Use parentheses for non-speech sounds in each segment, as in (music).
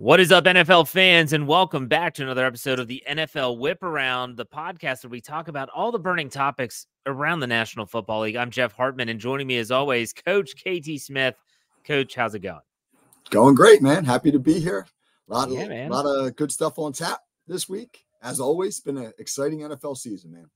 What is up, NFL fans, and welcome back to another episode of the NFL Whip Around, the podcast where we talk about all the burning topics around the National Football League. I'm Jeff Hartman, and joining me as always, Coach KT Smith. Coach, how's it going? Going great, man. Happy to be here. A lot, yeah, of, man. lot of good stuff on tap this week. As always, been an exciting NFL season, man.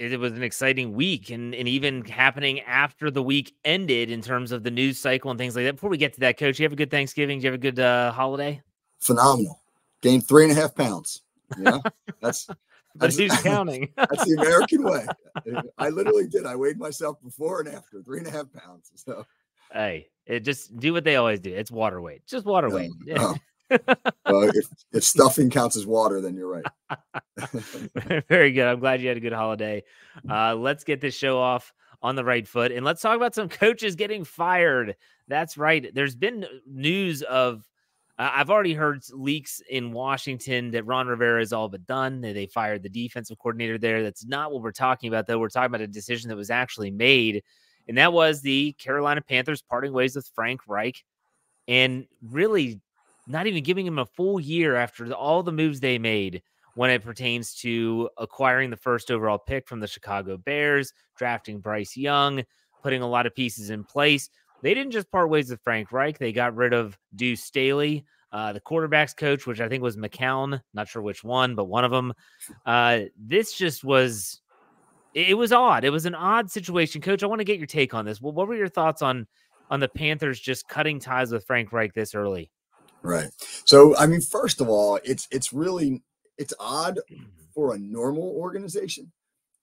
It was an exciting week, and, and even happening after the week ended in terms of the news cycle and things like that. Before we get to that, Coach, you have a good Thanksgiving? Do you have a good uh, holiday? Phenomenal. Gained three and a half pounds. Yeah, that's (laughs) that's who's (laughs) counting. that's the American way. I literally did. I weighed myself before and after, three and a half pounds. So hey, it just do what they always do. It's water weight, just water weight. No. (laughs) well, if, if stuffing counts as water, then you're right. Very good. I'm glad you had a good holiday. Uh, let's get this show off on the right foot and let's talk about some coaches getting fired. That's right. There's been news of uh, I've already heard leaks in Washington that Ron Rivera is all but done. They fired the defensive coordinator there. That's not what we're talking about, though. We're talking about a decision that was actually made, and that was the Carolina Panthers parting ways with Frank Reich and really not even giving him a full year after all the moves they made when it pertains to acquiring the first overall pick from the Chicago Bears, drafting Bryce Young, putting a lot of pieces in place. They didn't just part ways with Frank Reich. They got rid of Deuce Staley, uh, the quarterbacks coach, which I think was McCown. Not sure which one, but one of them. Uh, this just was. It was odd. It was an odd situation, Coach. I want to get your take on this. Well, what were your thoughts on on the Panthers just cutting ties with Frank Reich this early? Right. So, I mean, first of all, it's it's really it's odd (clears throat) for a normal organization,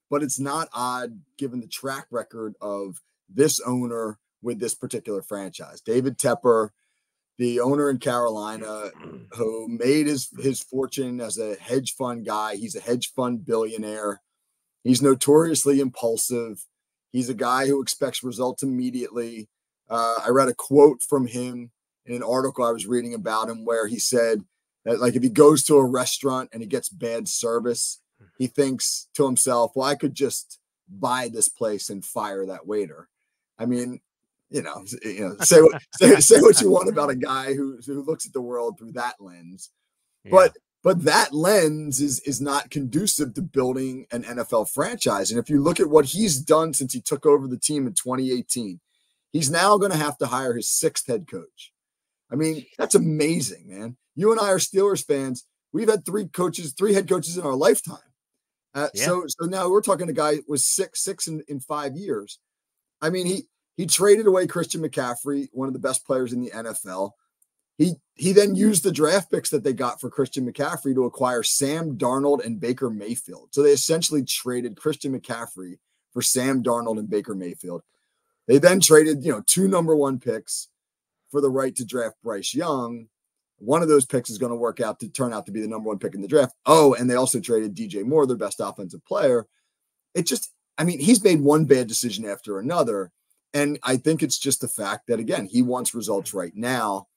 but it's not odd given the track record of this owner with this particular franchise. David Tepper, the owner in Carolina, (clears throat) who made his his fortune as a hedge fund guy. He's a hedge fund billionaire. He's notoriously impulsive. He's a guy who expects results immediately. Uh, I read a quote from him in an article I was reading about him where he said that, like, if he goes to a restaurant and he gets bad service, he thinks to himself, well, I could just buy this place and fire that waiter. I mean, you know, you know, say what (laughs) say, say what you want about a guy who who looks at the world through that lens, yeah. but but that lens is is not conducive to building an NFL franchise. And if you look at what he's done since he took over the team in 2018, he's now going to have to hire his sixth head coach. I mean, that's amazing, man. You and I are Steelers fans. We've had three coaches, three head coaches in our lifetime. Uh, yeah. So so now we're talking a guy was six six in, in five years. I mean, he he traded away Christian McCaffrey, one of the best players in the NFL. He he then used the draft picks that they got for Christian McCaffrey to acquire Sam Darnold and Baker Mayfield. So they essentially traded Christian McCaffrey for Sam Darnold and Baker Mayfield. They then traded, you know, two number one picks for the right to draft Bryce Young. One of those picks is going to work out to turn out to be the number one pick in the draft. Oh, and they also traded DJ Moore, their best offensive player. It just, I mean, he's made one bad decision after another. And I think it's just the fact that again, he wants results right now.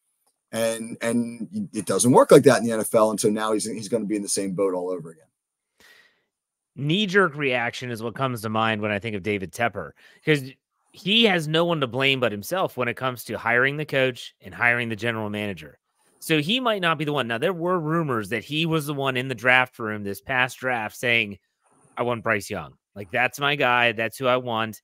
And and it doesn't work like that in the NFL. And so now he's he's going to be in the same boat all over again. Knee jerk reaction is what comes to mind when I think of David Tepper because he has no one to blame but himself when it comes to hiring the coach and hiring the general manager. So he might not be the one. Now, there were rumors that he was the one in the draft room this past draft saying, I want Bryce Young. Like, that's my guy. That's who I want.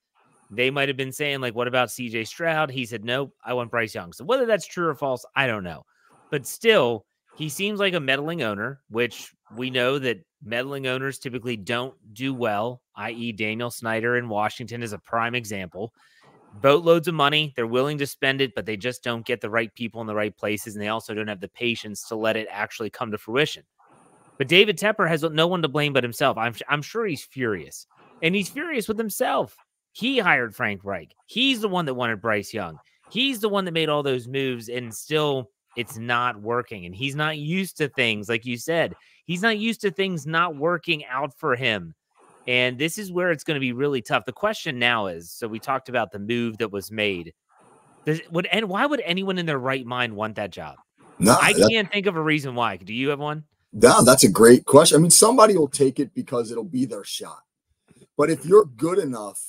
They might have been saying, like, what about CJ Stroud? He said, nope, I want Bryce Young. So whether that's true or false, I don't know. But still, he seems like a meddling owner, which we know that meddling owners typically don't do well, i.e., Daniel Snyder in Washington is a prime example. Boatloads of money, they're willing to spend it, but they just don't get the right people in the right places. And they also don't have the patience to let it actually come to fruition. But David Tepper has no one to blame but himself. I'm, I'm sure he's furious. And he's furious with himself he hired Frank Reich. He's the one that wanted Bryce Young. He's the one that made all those moves, and still it's not working. And he's not used to things, like you said, he's not used to things not working out for him. And this is where it's going to be really tough. The question now is so we talked about the move that was made. Does, would and why would anyone in their right mind want that job? No, I can't think of a reason why. Do you have one? No, that's a great question. I mean, somebody will take it because it'll be their shot. But if you're good enough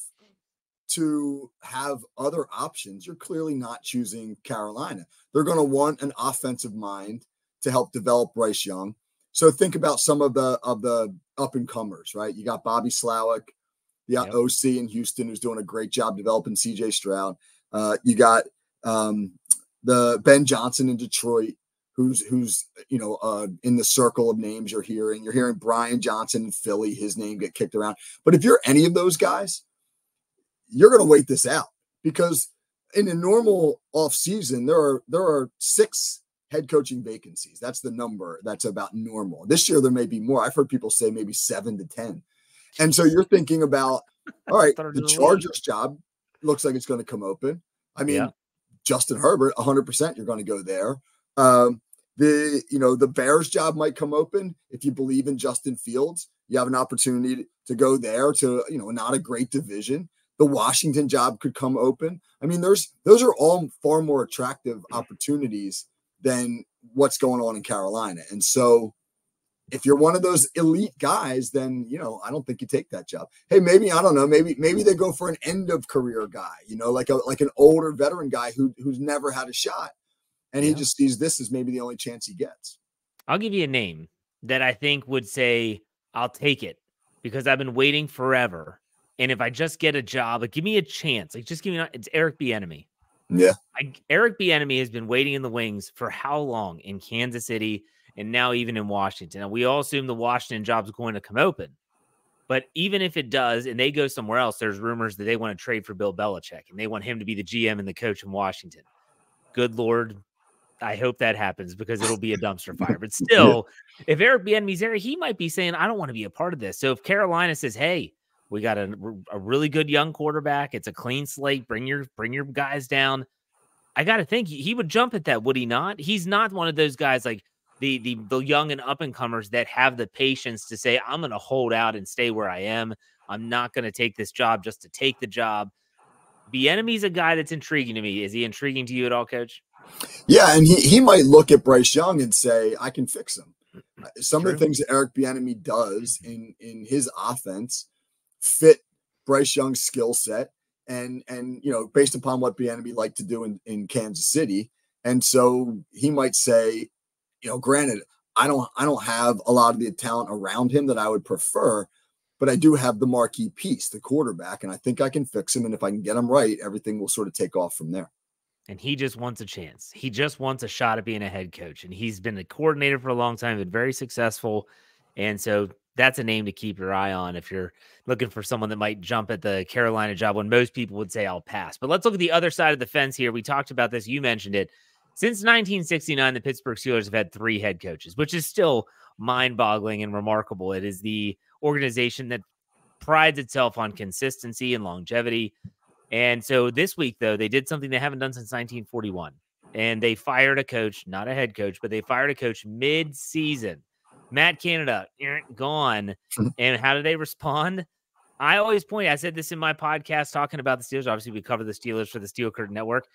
to have other options, you're clearly not choosing Carolina. They're going to want an offensive mind to help develop Bryce Young. So think about some of the of the up and comers, right? You got Bobby Slowik, the yep. OC in Houston, who's doing a great job developing CJ Stroud. Uh, you got um, the Ben Johnson in Detroit, who's who's you know uh, in the circle of names you're hearing. You're hearing Brian Johnson in Philly, his name get kicked around. But if you're any of those guys, you're going to wait this out because in a normal off season, there are there are six head coaching vacancies. That's the number that's about normal. This year there may be more. I've heard people say maybe seven to ten. And so you're thinking about, (laughs) all right, the Chargers job looks like it's going to come open. I mean, yeah. Justin Herbert, 100% you're going to go there. Um, the you know the Bears job might come open if you believe in Justin Fields. You have an opportunity to go there to you know not a great division. The Washington job could come open. I mean, there's those are all far more attractive opportunities than what's going on in Carolina. And so if you're one of those elite guys, then you know I don't think you take that job. Hey, maybe I don't know. Maybe maybe they go for an end of career guy. You know, like a like an older veteran guy who who's never had a shot, and yeah. he just sees this as maybe the only chance he gets. I'll give you a name that I think would say I'll take it because I've been waiting forever, and if I just get a job, like give me a chance. Like just give me. It's Eric Bieniemy. Yeah, I, Eric Bieniemy has been waiting in the wings for how long in Kansas City and now even in Washington. And we all assume the Washington job is going to come open. But even if it does and they go somewhere else, there's rumors that they want to trade for Bill Belichick and they want him to be the GM and the coach in Washington. Good Lord. I hope that happens because it'll be a dumpster (laughs) fire. But still, if Eric Bieniemy's there, he might be saying, I don't want to be a part of this. So if Carolina says, hey, we got a, a really good young quarterback, it's a clean slate, bring your bring your guys down. I got to think he, would jump at that, would he not? He's not one of those guys like, the the the young and up and comers that have the patience to say, I'm going to hold out and stay where I am. I'm not going to take this job just to take the job. Bieniemy's a guy that's intriguing to me. Is he intriguing to you at all, Coach? Yeah, and he he might look at Bryce Young and say, I can fix him. Uh, some True. of the things that Eric Bieniemy does in in his offense fit Bryce Young's skill set, and and you know based upon what Bieniemy liked to do in in Kansas City, and so he might say, you know, granted, I don't I don't have a lot of the talent around him that I would prefer, but I do have the marquee piece, the quarterback, and I think I can fix him. And if I can get him right, everything will sort of take off from there. And he just wants a chance. He just wants a shot at being a head coach. And he's been a coordinator for a long time, been very successful. And so that's a name to keep your eye on if you're looking for someone that might jump at the Carolina job when most people would say I'll pass. But let's look at the other side of the fence here. We talked about this. You mentioned it. Since 1969, the Pittsburgh Steelers have had three head coaches, which is still mind boggling and remarkable. It is the organization that prides itself on consistency and longevity. And so this week, though, they did something they haven't done since 1941. And they fired a coach, not a head coach, but they fired a coach mid season. Matt Canada, gone. And how do they respond? I always point, I said this in my podcast talking about the Steelers. Obviously, we cover the Steelers for the Steel Curtain Network.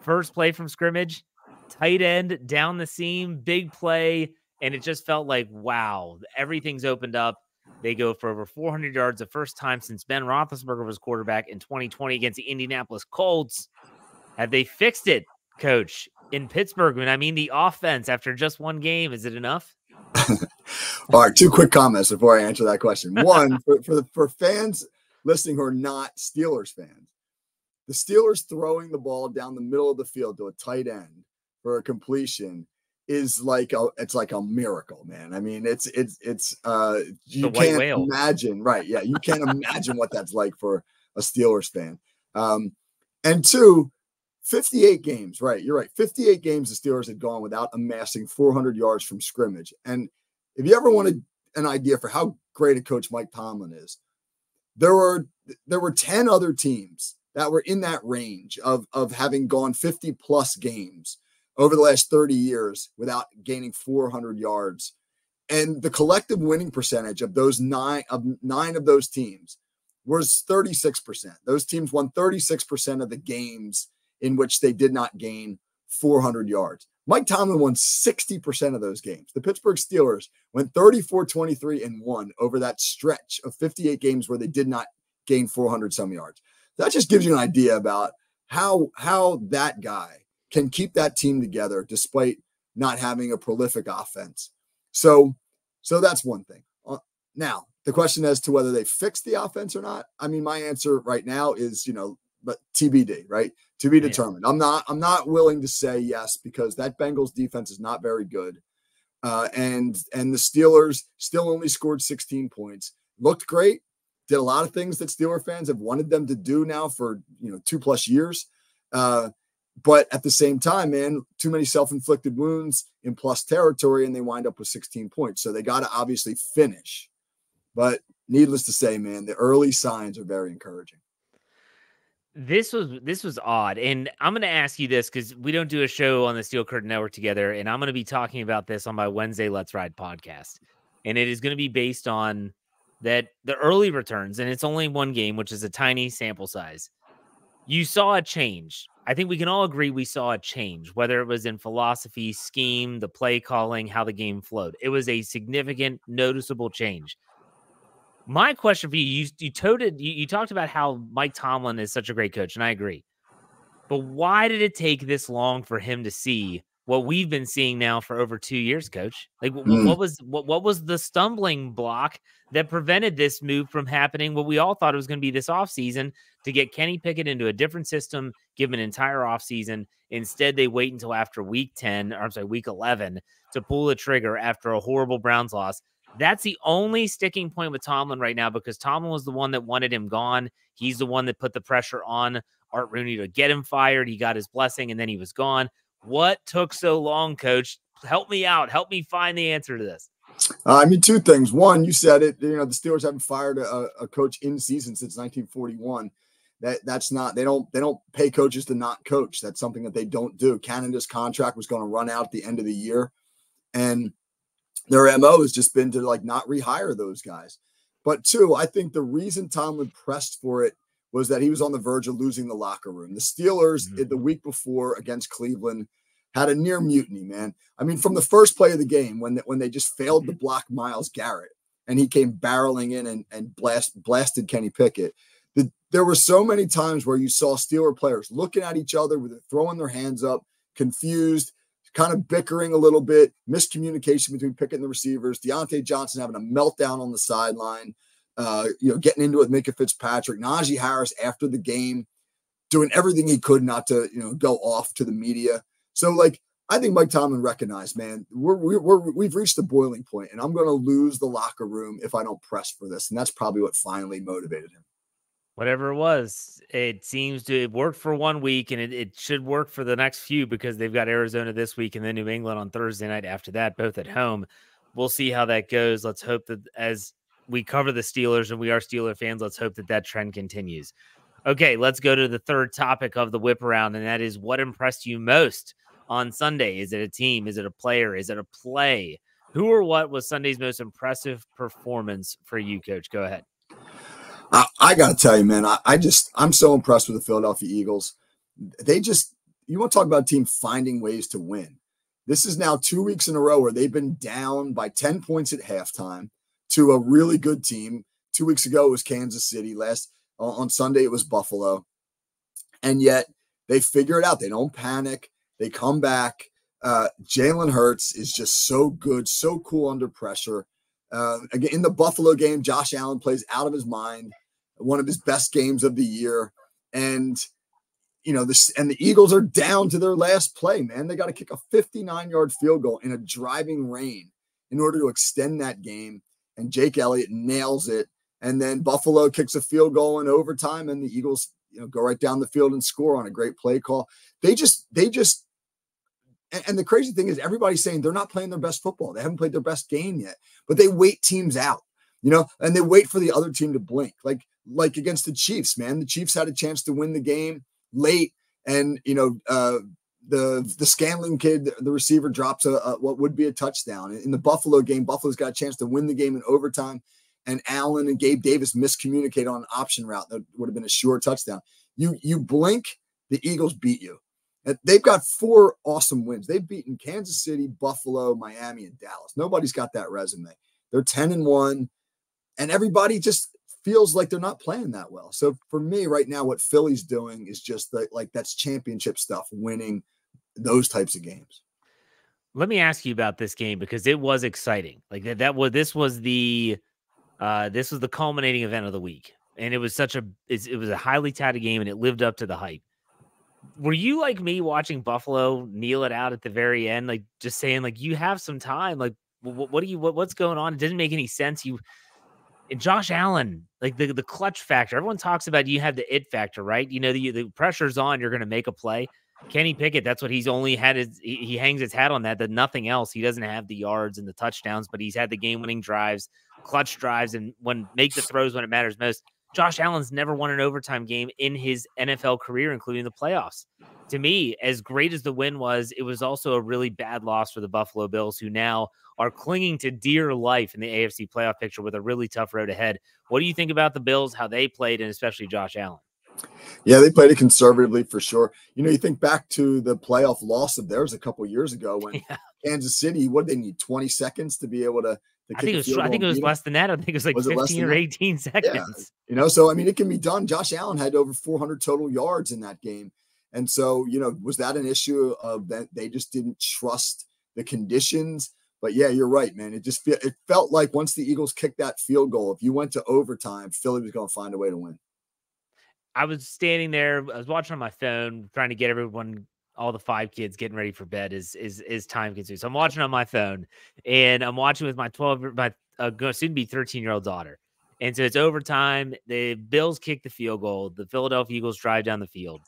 First play from scrimmage, tight end down the seam, big play. And it just felt like, wow, everything's opened up. They go for over 400 yards the first time since Ben Roethlisberger was quarterback in 2020 against the Indianapolis Colts. Have they fixed it, coach, in Pittsburgh? And I mean, the offense after just one game, is it enough? (laughs) (laughs) All right, two quick comments before I answer that question. One, (laughs) for, for, for fans listening who are not Steelers fans, the Steelers throwing the ball down the middle of the field to a tight end for a completion is like a it's like a miracle, man. I mean, it's it's it's uh you can't whale. imagine, right? Yeah, you can't imagine what that's like for a Steelers fan. Um, and two, 58 games, right? You're right. 58 games the Steelers had gone without amassing 400 yards from scrimmage. And if you ever wanted an idea for how great a coach Mike Tomlin is, there were there were 10 other teams that were in that range of of having gone 50 plus games over the last 30 years without gaining 400 yards. And the collective winning percentage of those nine of nine of those teams was 36%. Those teams won 36% of the games in which they did not gain 400 yards. Mike Tomlin won 60% of those games. The Pittsburgh Steelers went 34 23 and 1 over that stretch of 58 games where they did not gain 400 some yards. That just gives you an idea about how how that guy can keep that team together despite not having a prolific offense. So, so that's one thing. Uh, now, the question as to whether they fix the offense or not, I mean, my answer right now is, you know, but TBD, right? To be determined. I'm not. I'm not willing to say yes because that Bengals defense is not very good, uh, and and the Steelers still only scored 16 points. Looked great. Did a lot of things that Steeler fans have wanted them to do now for you know two plus years. Uh, but at the same time, man, too many self-inflicted wounds in plus territory, and they wind up with 16 points. So they got to obviously finish. But needless to say, man, the early signs are very encouraging. This was this was odd, and I'm going to ask you this because we don't do a show on the Steel Curtain Network together, and I'm going to be talking about this on my Wednesday Let's Ride podcast, and it is going to be based on that the early returns, and it's only one game, which is a tiny sample size. You saw a change. I think we can all agree we saw a change, whether it was in philosophy, scheme, the play calling, how the game flowed. It was a significant, noticeable change. My question for you, you, you toted, you, you talked about how Mike Tomlin is such a great coach, and I agree. But why did it take this long for him to see what we've been seeing now for over two years, coach? Like mm. what was what, what was the stumbling block that prevented this move from happening? What we all thought it was going to be this offseason to get Kenny Pickett into a different system, give an entire offseason. Instead, they wait until after week 10, or I'm sorry, week 11 to pull the trigger after a horrible Browns loss. That's the only sticking point with Tomlin right now because Tomlin was the one that wanted him gone. He's the one that put the pressure on Art Rooney to get him fired. He got his blessing and then he was gone. What took so long, coach? Help me out. Help me find the answer to this. Uh, I mean, two things. One, you said it. You know, the Steelers haven't fired a, a coach in season since 1941. That that's not. They don't. They don't pay coaches to not coach. That's something that they don't do. Canada's contract was going to run out at the end of the year, and their mo has just been to like not rehire those guys. But two, I think the reason Tomlin pressed for it was that he was on the verge of losing the locker room. The Steelers mm-hmm. the week before against Cleveland had a near mutiny, man. I mean, from the first play of the game when when they just failed to mm-hmm. block Myles Garrett and he came barreling in and, and blast blasted Kenny Pickett. The, there were so many times where you saw Steeler players looking at each other with throwing their hands up, confused, kind of bickering a little bit, miscommunication between Pickett and the receivers, Diontae Johnson having a meltdown on the sideline, uh, you know, getting into it with Minkah Fitzpatrick, Najee Harris after the game, doing everything he could not to, you know, go off to the media. So, like, I think Mike Tomlin recognized, man, we're, we're, we're we've reached the boiling point, and I'm going to lose the locker room if I don't press for this. And that's probably what finally motivated him whatever it was, it seems to it worked for one week and it, it should work for the next few because they've got Arizona this week and then New England on Thursday night after that, both at home. We'll see how that goes. Let's hope that as we cover the Steelers and we are Steeler fans, let's hope that that trend continues. Okay, let's go to the third topic of the whip around, and that is what impressed you most on Sunday? Is it a team? Is it a player? Is it a play? Who or what was Sunday's most impressive performance for you, coach? Go ahead. I, I got to tell you, man, I, I just I'm so impressed with the Philadelphia Eagles. They just you want to talk about a team finding ways to win. This is now two weeks in a row where they've been down by 10 points at halftime to a really good team. Two weeks ago it was Kansas City. Last on Sunday it was Buffalo. And yet they figure it out. They don't panic. They come back. Uh, Jalen Hurts is just so good, so cool under pressure. Uh, again, in the Buffalo game, Josh Allen plays out of his mind one of his best games of the year. And you know, this and the Eagles are down to their last play, man. They got to kick a 59 yard field goal in a driving rain in order to extend that game. And Jake Elliott nails it. And then Buffalo kicks a field goal in overtime, and the Eagles, you know, go right down the field and score on a great play call. They just, they just, and the crazy thing is, everybody's saying they're not playing their best football. They haven't played their best game yet, but they wait teams out, you know, and they wait for the other team to blink. Like like against the Chiefs, man. The Chiefs had a chance to win the game late, and you know, uh, the the Scantling kid, the receiver, drops a, a, what would be a touchdown in the Buffalo game. Buffalo's got a chance to win the game in overtime, and Allen and Gabe Davis miscommunicate on an option route that would have been a sure touchdown. You you blink, the Eagles beat you. They've got four awesome wins. They've beaten Kansas City, Buffalo, Miami, and Dallas. Nobody's got that resume. They're 10 and 1. And everybody just feels like they're not playing that well. So for me right now, what Philly's doing is just like, like that's championship stuff, winning those types of games. let me ask you about this game because it was exciting. Like that, that was this was the uh this was the culminating event of the week, and it was such a it was a highly touted game, and it lived up to the hype. Were you like me watching Buffalo kneel it out at the very end, like just saying like you have some time, like what, what do you what, what's going on? It didn't make any sense. You and Josh Allen, like the the clutch factor. Everyone talks about you have the it factor, right? You know the the pressure's on, you're going to make a play. Kenny Pickett, that's what he's only had. His, he, he hangs his hat on that. That nothing else. He doesn't have the yards and the touchdowns, but he's had the game-winning drives, clutch drives, and when make the throws when it matters most. Josh Allen's never won an overtime game in his NFL career, including the playoffs. To me, as great as the win was, it was also a really bad loss for the Buffalo Bills, who now are clinging to dear life in the AFC playoff picture with a really tough road ahead. What do you think about the Bills, how they played, and especially Josh Allen? Yeah, they played it conservatively for sure. You know, you think back to the playoff loss of theirs a couple years ago (laughs) when yeah. Kansas City, what did they need? 20 seconds to be able to. to I think it was. I think it was less than that. I think it was like was 15 or 18 seconds. Yeah. You know, so I mean, it can be done. Josh Allen had over 400 total yards in that game, and so you know, was that an issue of that they just didn't trust the conditions? But yeah, you're right, man. It just it felt like once the Eagles kicked that field goal, if you went to overtime, Philly was going to find a way to win. I was standing there, I was watching on my phone, trying to get everyone, all the five kids getting ready for bed is is is time consuming. So I'm watching on my phone and I'm watching with my 12 my uh, soon to be 13 year old daughter. And so it's overtime. The Bills kick the field goal. The Philadelphia Eagles drive down the field.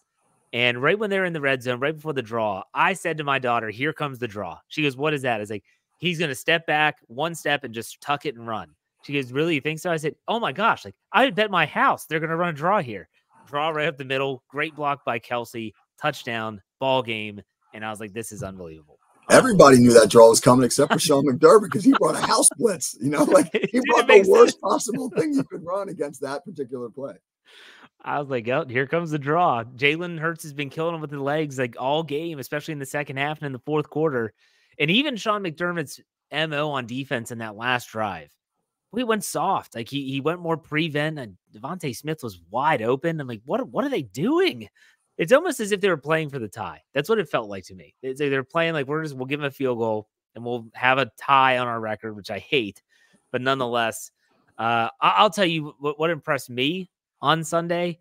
And right when they're in the red zone, right before the draw, I said to my daughter, Here comes the draw. She goes, What is that? I was like, He's going to step back one step and just tuck it and run. She goes, Really? You think so? I said, Oh my gosh. Like, I bet my house they're going to run a draw here draw right up the middle. Great block by Kelce. touchdown, ball game. And I was like, this is unbelievable. Everybody knew that draw was coming except for Sean (laughs) McDermott because he brought a house blitz. You know, like (laughs) he brought the worst sense. possible thing you could run against that particular play. I was like, oh, here comes the draw. Jalen Hurts has been killing him with the legs like all game, especially in the second half and in the fourth quarter. And even Sean McDermott's MO on defense in that last drive we went soft. Like he he went more prevent, and DeVonta Smith was wide open. I'm like, what what are they doing? It's almost as if they were playing for the tie. That's what it felt like to me. It's like they're playing like we're just we'll give them a field goal and we'll have a tie on our record, which I hate, but nonetheless, uh, I'll tell you what, what impressed me on Sunday.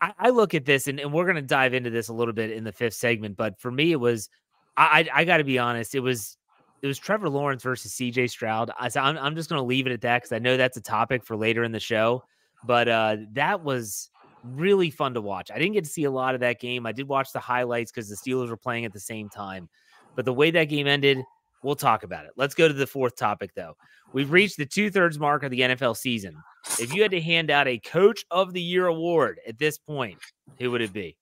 I, I look at this, and, and we're going to dive into this a little bit in the fifth segment. But for me, it was I, I, got to be honest. It was it was Trevor Lawrence versus CJ Stroud. I, I'm, I'm just going to leave it at that because I know that's a topic for later in the show. But uh, that was really fun to watch. I didn't get to see a lot of that game. I did watch the highlights because the Steelers were playing at the same time. But the way that game ended, we'll talk about it. Let's go to the fourth topic, though. We've reached the two thirds mark of the NFL season. If you had to hand out a Coach of the Year award at this point, who would it be?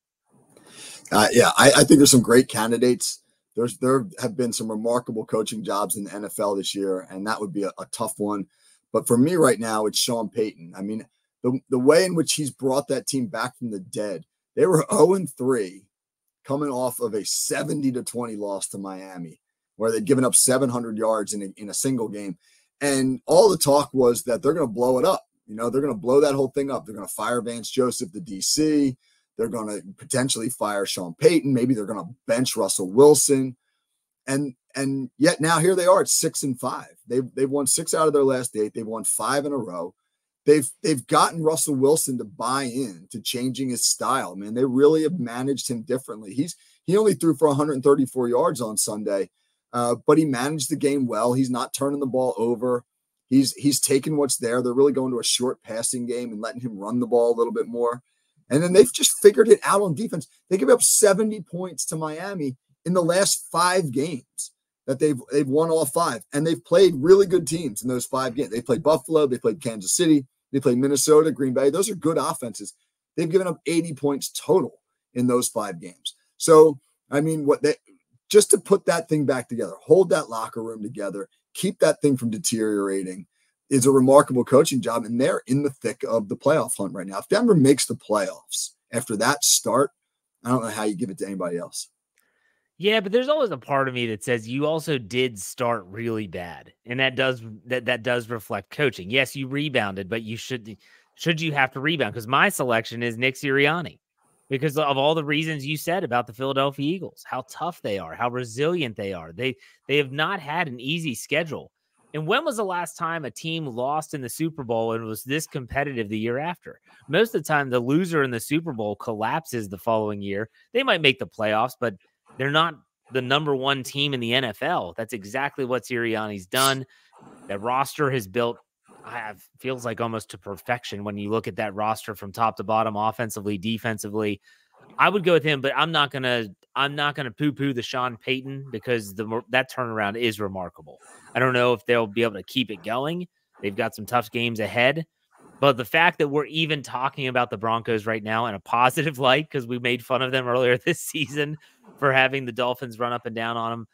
Uh, yeah, I, I think there's some great candidates there's there have been some remarkable coaching jobs in the NFL this year, and that would be a, a tough one. But for me right now, it's Sean Payton. I mean, the, the way in which he's brought that team back from the dead. They were 0 and 3 coming off of a 70 to 20 loss to Miami, where they'd given up 700 yards in a, in a single game. And all the talk was that they're going to blow it up. You know, they're going to blow that whole thing up. They're going to fire Vance Joseph, the DC. They're going to potentially fire Sean Payton. Maybe they're going to bench Russell Wilson. And and yet now here they are at six and five. They've they've won six out of their last eight. They've won five in a row. They've they've gotten Russell Wilson to buy in to changing his style. Man, they really have managed him differently. He's he only threw for 134 yards on Sunday, uh, but he managed the game well. He's not turning the ball over. He's he's taking what's there. They're really going to a short passing game and letting him run the ball a little bit more. And then they've just figured it out on defense. They give up 70 points to Miami in the last five games that they've they've won all five. And they've played really good teams in those five games. They played Buffalo, they played Kansas City, they played Minnesota, Green Bay. Those are good offenses. They've given up 80 points total in those five games. So, I mean, what they just to put that thing back together, hold that locker room together, keep that thing from deteriorating is a remarkable coaching job, and they're in the thick of the playoff hunt right now. If Denver makes the playoffs after that start, I don't know how you give it to anybody else. Yeah, but there's always a part of me that says you also did start really bad, and that does that that does reflect coaching. Yes, you rebounded, but you should should you have to rebound because my selection is Nick Sirianni because of all the reasons you said about the Philadelphia Eagles, how tough they are, how resilient they are. They they have not had an easy schedule. And when was the last time a team lost in the Super Bowl and was this competitive the year after? Most of the time, the loser in the Super Bowl collapses the following year. They might make the playoffs, but they're not the number one team in the NFL. That's exactly what Sirianni's done. That roster has built have feels like almost to perfection when you look at that roster from top to bottom, offensively, defensively. I would go with him, but I'm not gonna I'm not gonna poo poo the Sean Payton because the that turnaround is remarkable. I don't know if they'll be able to keep it going. They've got some tough games ahead, but the fact that we're even talking about the Broncos right now in a (laughs) positive light because we made fun of them earlier (laughs) this season for having the Dolphins run up and down on them.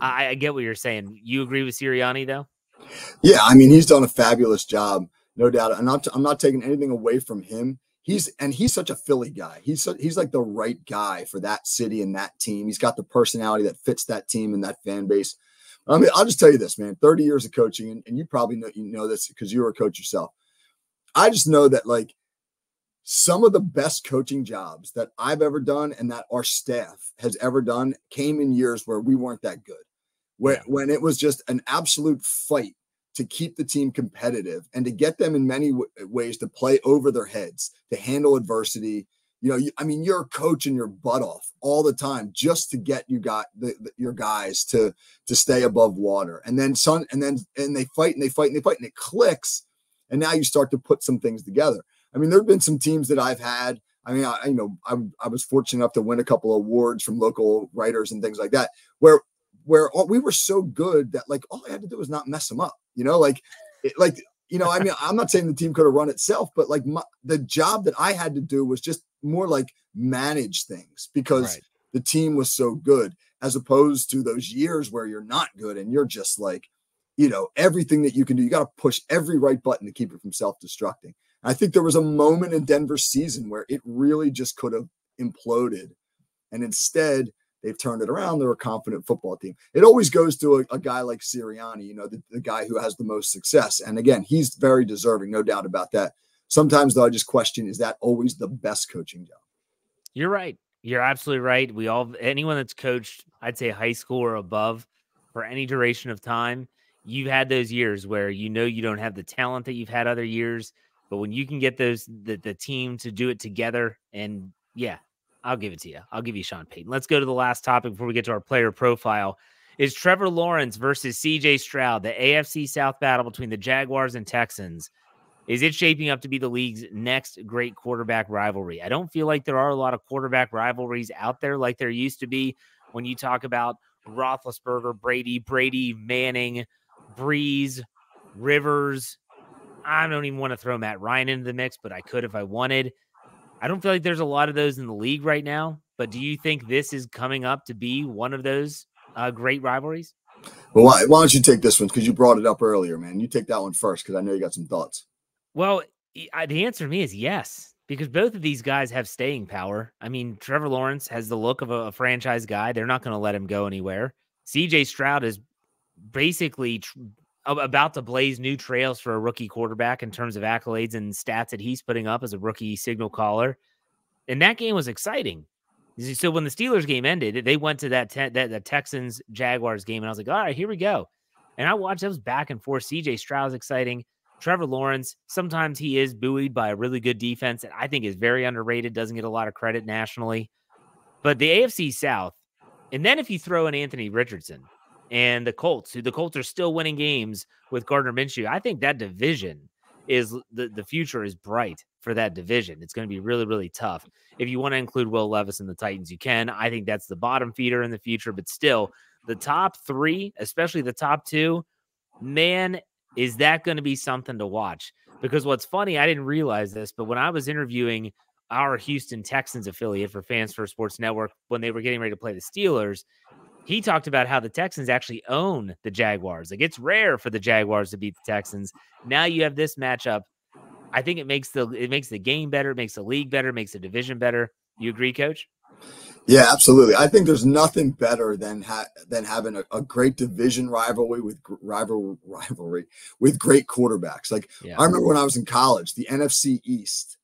I, I get what you're saying. You agree with Sirianni though? Yeah, I mean he's done a fabulous job, no doubt. I'm not I'm not taking anything away from him. He's and he's such a Philly guy. He's he's like the right guy for that city and that team. He's got the personality that fits that team and that fan base. I mean, I'll just tell you this, man. 30 years of coaching, and, and you probably know you know this because you were a coach yourself. I just know that like some of the best coaching jobs that I've ever done and that our staff has ever done came in years where we weren't that good when, yeah. when it was just an absolute fight to keep the team competitive and to get them in many w- ways to play over their heads, to handle adversity. You know, you, I mean, you're coaching your butt off all the time just to get you got the, the, your guys to to stay above water, and then son, and then and they fight and they fight and they fight and it clicks, and now you start to put some things together. I mean, there have been some teams that I've had. I mean, I you know I, I was fortunate enough to win a couple of awards from local writers and things like that, where where all, we were so good that like all I had to do was not mess them up. You know, like it, like you know, I mean, I'm not saying the team could have run itself, but like my, the job that I had to do was just more like manage things because right. the team was so good, as opposed to those years where you're not good and you're just like, you know, everything that you can do, you got to push every right button to keep it from self-destructing. I think there was a moment in Denver's season where it really just could have imploded, and instead They've turned it around. They're a confident football team. It always goes to a, a guy like Sirianni, you know, the, the guy who has the most success. And again, he's very deserving, no doubt about that. Sometimes, though, I just question is that always the best coaching job? You're right. You're absolutely right. We all, anyone that's coached, I'd say high school or above for any duration of time, you've had those years where you know you don't have the talent that you've had other years. But when you can get those, the, the team to do it together, and yeah, I'll give it to you. I'll give you Sean Payton. Let's go to the last topic before we get to our player profile. Is Trevor Lawrence versus CJ Stroud, the AFC South battle between the Jaguars and Texans? Is it shaping up to be the league's next great quarterback rivalry? I don't feel like there are a lot of quarterback rivalries out there like there used to be when you talk about Roethlisberger, Brady, Brady, Manning, Brees, Rivers. I don't even want to throw Matt Ryan into the mix, but I could if I wanted. I don't feel like there's a lot of those in the league right now. But do you think this is coming up to be one of those uh, great rivalries? Well, why, why don't you take this one? Because you brought it up earlier, man. You take that one first because I know you got some thoughts. Well, the answer to me is yes, because both of these guys have staying power. I mean, Trevor Lawrence has the look of a, a franchise guy. They're not going to let him go anywhere. CJ Stroud is basically tr- about to blaze new trails for a rookie quarterback in terms of accolades and stats that he's putting up as a rookie signal caller. And that game was exciting. So when the Steelers game ended, they went to that te- that the Texans Jaguars game, and I was like, all right, here we go. And I watched those back and forth. CJ Stroud's exciting. Trevor Lawrence, sometimes he is buoyed by a really good defense that I think is very underrated, doesn't get a lot of credit nationally. But the AFC South, and then if you throw in Anthony Richardson, and the Colts, who the Colts are still winning games with Gardner Minshew. I think that division is the, the future is bright for that division. It's going to be really, really tough. If you want to include Will Levis and the Titans, you can. I think that's the bottom feeder in the future, but still, the top three, especially the top two, man, is that going to be something to watch? Because what's funny, I didn't realize this, but when I was interviewing our Houston Texans affiliate for Fans First Sports Network when they were getting ready to play the Steelers, he talked about how the Texans actually own the Jaguars. Like it's rare for the Jaguars to beat the Texans. Now you have this matchup. I think it makes the it makes the game better, it makes the league better, makes the division better. You agree, Coach? Yeah, absolutely. I think there's nothing better than ha- than having a, a, great division rivalry with rival rivalry with great quarterbacks. Like yeah. I remember when I was in college, the NFC East,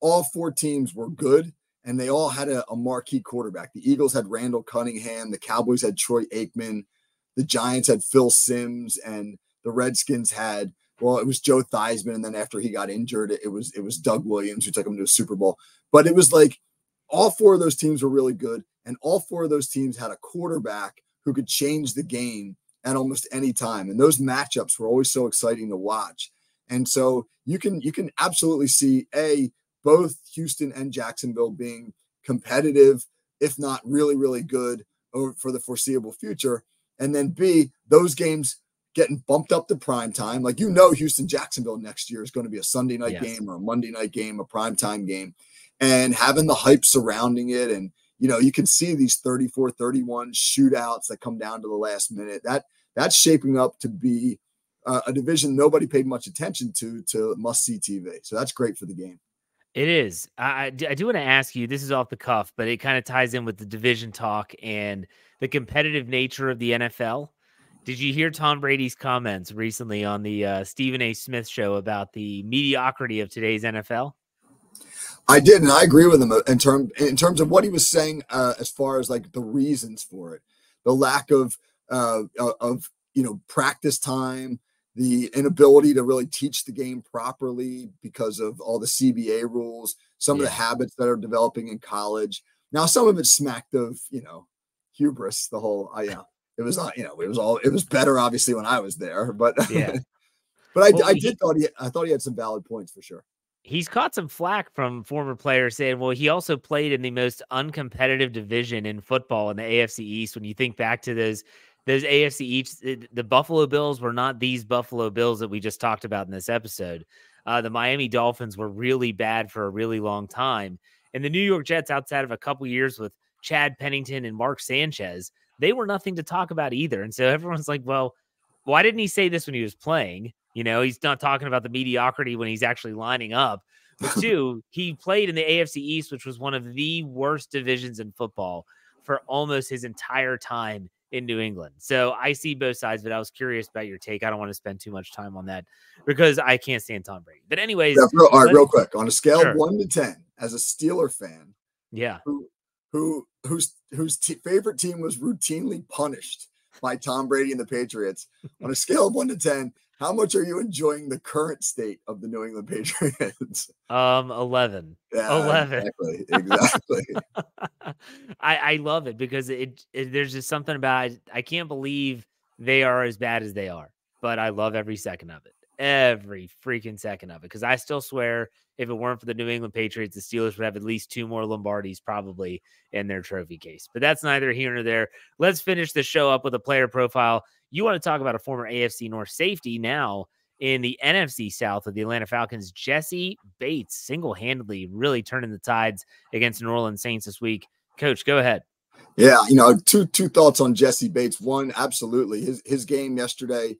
all four teams were good and they all had a, a marquee quarterback. The Eagles had Randall Cunningham, the Cowboys had Troy Aikman, the Giants had Phil Simms, and the Redskins had well, it was Joe Theismann, and then after he got injured, it was it was Doug Williams who took him to a Super Bowl. But it was like all four of those teams were really good, and all four of those teams had a quarterback who could change the game at almost any time. And those matchups were always so exciting to watch. And so you can you can absolutely see a both Houston and Jacksonville being competitive, if not really really good for the foreseeable future. And then B, those games getting bumped up to prime time. Like you know, Houston Jacksonville next year is going to be a Sunday night yes. game or a Monday night game, a prime time game, and having the hype surrounding it. And you know, you can see these 34 31 shootouts that come down to the last minute. That that's shaping up to be uh, a division nobody paid much attention to to must see TV. So that's great for the game. It is. I, I do want to ask you. This is off the cuff, but it kind of ties in with the division talk and the competitive nature of the NFL. Did you hear Tom Brady's comments recently on the uh, Stephen A. Smith show about the mediocrity of today's NFL? I did, and I agree with him uh, in term in terms of what he was saying uh, as far as like the reasons for it, the lack of uh, of you know practice time, the inability to really teach the game properly because of all the CBA rules, some yeah. of the habits that are developing in college. Now, some of it smacked of you know hubris. The whole, uh, yeah, it was not, you know, it was all, it was better obviously when I was there, but yeah. (laughs) but I, well, I did he, thought he, I thought he had some valid points for sure. He's caught some flack from former players saying, well, he also played in the most uncompetitive division in football in the AFC East. When you think back to those those AFC East, the Buffalo Bills were not these Buffalo Bills that we just talked about in this episode. Uh, the Miami Dolphins were really bad for a really long time, and the New York Jets, outside of a couple years with Chad Pennington and Mark Sanchez, they were nothing to talk about either. And so everyone's like, well, why didn't he say this when he was playing? You know, he's not talking about the mediocrity when he's actually lining up. But (laughs) two, he played in the AFC East, which was one of the worst divisions in football for almost his entire time in New England. So I see both sides, but I was curious about your take. I don't want to spend too much time on that because I can't stand Tom Brady. But anyways, yeah, real, all right, real quick on a scale sure. of one to ten, as a Steeler fan, yeah, who who whose whose t- favorite team was routinely punished by Tom Brady and the Patriots. On a scale of one to ten, how much are you enjoying the current state of the New England (laughs) Patriots? Um, eleven. Yeah, eleven. Exactly. (laughs) Exactly. I I love it because it, it there's just something about it. I can't believe they are as bad as they are, but I love every second of it every freaking second of it because I still swear if it weren't for the New England Patriots, the Steelers would have at least two more Lombardis probably in their trophy case. But that's neither here nor there. Let's finish the show up with a player profile. You want to talk about a former AFC North safety now in the NFC South of the Atlanta Falcons, Jessie Bates single handedly really turning the tides against New Orleans Saints this week. Coach, go ahead. Yeah, you know, two two thoughts on Jessie Bates. One, absolutely, his his game yesterday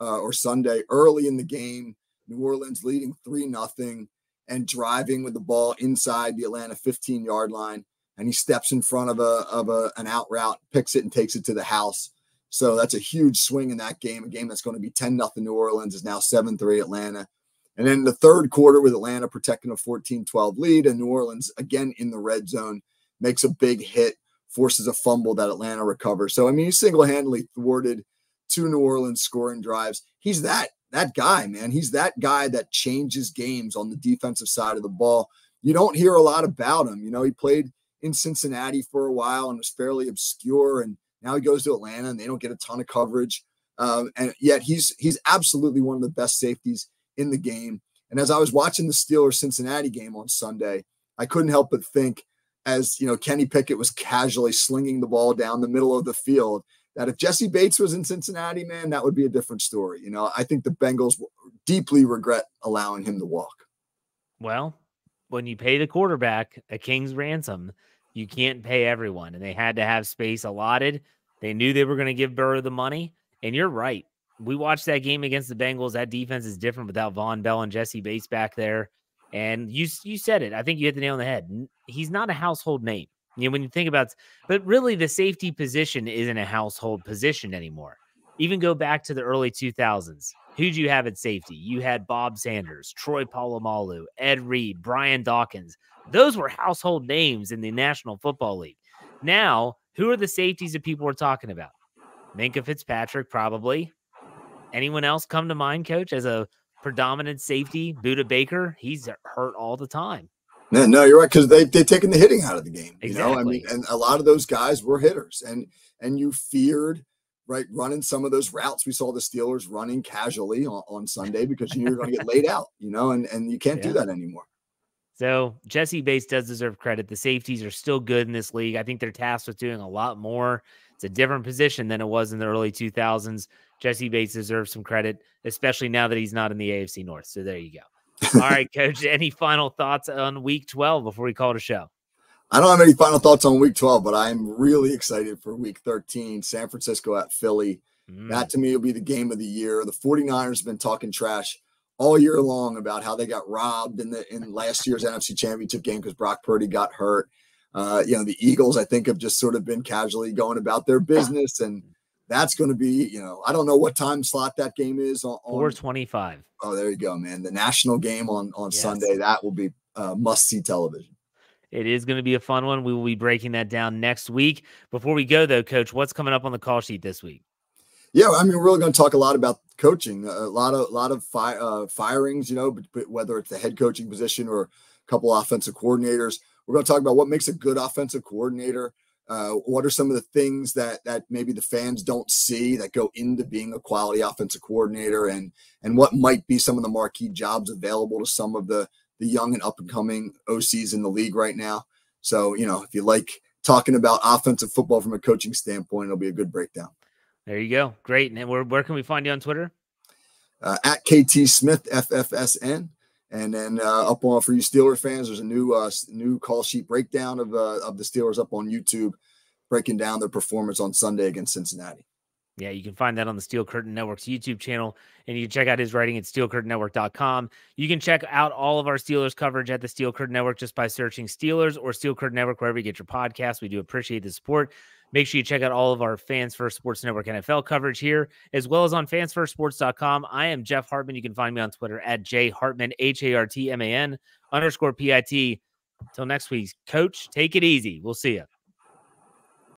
uh, or Sunday early in the game. New Orleans leading three nothing and driving with the ball inside the Atlanta 15 yard line, and he steps in front of a of a an out route, picks it, and takes it to the house. So that's a huge swing in that game. A game that's going to be 10 nothing New Orleans is now 7 3 Atlanta. And then the third quarter with Atlanta protecting a 14 12 lead, and New Orleans again in the red zone makes a big hit, forces a fumble that Atlanta recovers. So, I mean, he single handedly thwarted two New Orleans scoring drives. He's that that guy, man. He's that guy that changes games on the defensive side of the ball. You don't hear a lot about him. You know, he played in Cincinnati for a while and was fairly obscure, and now he goes to Atlanta and they don't get a ton of coverage. Um, and yet he's he's absolutely one of the best safeties in the game. And as I was watching the Steelers Cincinnati game on Sunday, I couldn't help but think, as you know, Kenny Pickett was casually slinging the ball down the middle of the field, that if Jessie Bates was in Cincinnati, man, that would be a different story. You know, I think the Bengals deeply regret allowing him to walk. Well, when you pay the quarterback a king's ransom, you can't pay everyone, and they had to have space allotted. They knew they were going to give Burrow the money, and you're right. We watched that game against the Bengals. That defense is different without Vonn Bell and Jesse Bates back there. And you you said it. I think you hit the nail on the head. He's not a household name. You know, when you think about, but really the safety position isn't a household position anymore. even go back to the early 2000s. Who'd you have at safety? You had Bob Sanders, Troy Polamalu, Ed Reed, Brian Dawkins. Those were household names in the National Football League. Now, who are the safeties that people are talking about? Minkah Fitzpatrick, probably. Anyone else come to mind, coach, as a predominant safety? Budda Baker, he's hurt all the time. No, no, you're right because they they've taken the hitting out of the game. You exactly. know, I mean, and a lot of those guys were hitters, and and you feared right running some of those routes. We saw the Steelers running casually on, on Sunday because you knew you were going to get laid out. You know, and and you can't yeah. do that anymore. So Jessie Bates does deserve credit. The safeties are still good in this league. I think they're tasked with doing a lot more. It's a different position than it was in the early 2000s. Jessie Bates deserves some credit, especially now that he's not in the AFC North. So there you go. All right, coach. Any final thoughts on week 12 before we call it a show? I don't have any final thoughts on week 12, but I'm really excited for week 13. San Francisco at Philly. Mm. That to me will be the game of the year. The 49ers have been talking trash all year long about how they got robbed in the in last year's NFC Championship game because Brock Purdy got hurt. Uh, you know, the Eagles, I think, have just sort of been casually going about their business, and that's going to be, you know, I don't know what time slot that game is on. Four twenty-five. Oh, there you go, man. The national game on on yes. Sunday that will be uh, must see television. It is going to be a fun one. We will be breaking that down next week. Before we go, though, Coach, what's coming up on the call sheet this week? Yeah, I mean, we're really going to talk a lot about coaching, a lot of a lot of fi- uh, firings, you know, but, but whether it's the head coaching position or a couple offensive coordinators. We're going to talk about what makes a good offensive coordinator. Uh, what are some of the things that that maybe the fans don't see that go into being a quality offensive coordinator, and and what might be some of the marquee jobs available to some of the the young and up and coming OCs in the league right now. So you know, if you like talking about offensive football from a coaching standpoint, it'll be a good breakdown. There you go. Great. And where, where can we find you on Twitter? Uh, at KT Smith FFSN. And then uh, up on for you Steeler fans, there's a new uh, new call sheet breakdown of uh, of the Steelers up on YouTube, breaking down their performance on Sunday against Cincinnati. Yeah, you can find that on the Steel Curtain Network's YouTube channel, and you can check out his writing at steelcurtainnetwork.com. You can check out all of our Steelers coverage at the Steel Curtain Network just by searching Steelers or Steel Curtain Network wherever you get your podcast. We do appreciate the support. Make sure you check out all of our Fans First Sports Network NFL coverage here, as well as on fansfirstsports.com. I am Jeff Hartman. You can find me on Twitter at J Hartman, H A R T M A N underscore P I T. Until next week, coach, take it easy. We'll see you.